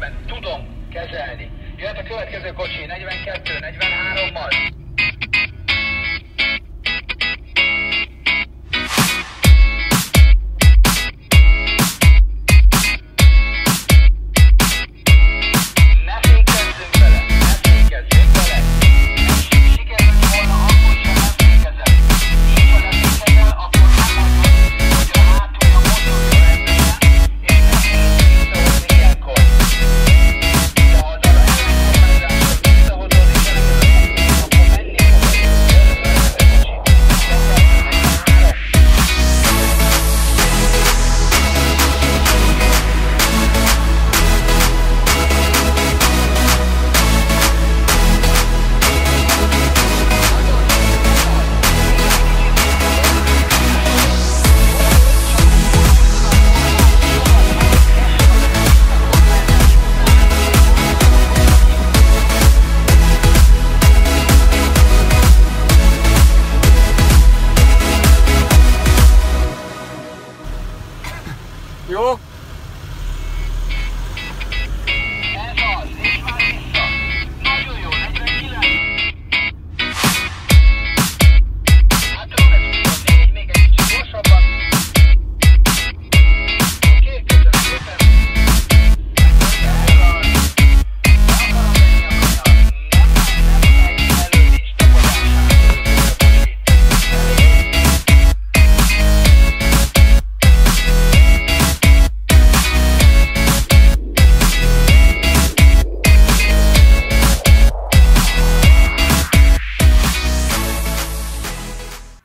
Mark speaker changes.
Speaker 1: rendszerben tudom kezelni. Jöhet a következő kocsi, 42, 43-mal. yo